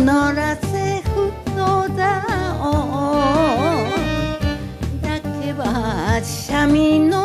募らせ不動だだけはしゃみの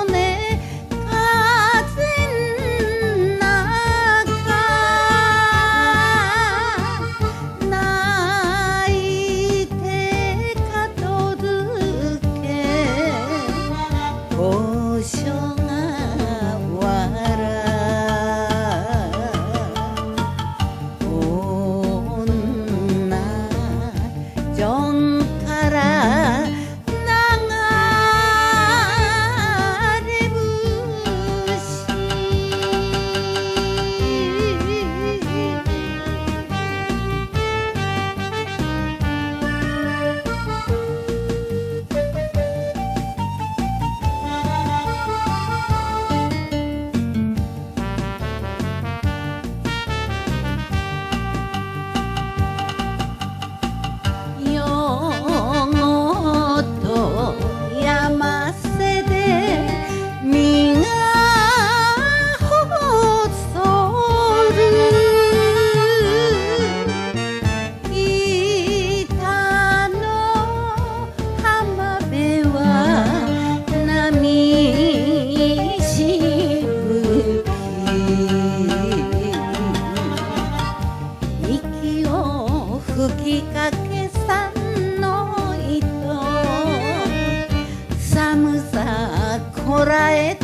さむさこらえて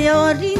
mayor